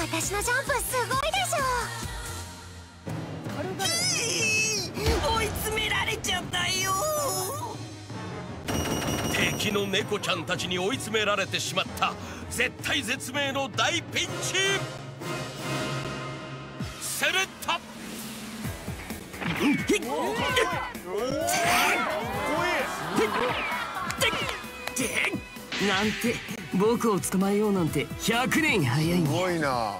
私のジャンプすごいでしょ。追い詰められちゃったよ敵の猫ちゃんたちに追い詰められてしまった絶対絶命の大ピンチ。すると。なん。て僕を捕まえようなんて100年早い。ねすごいな。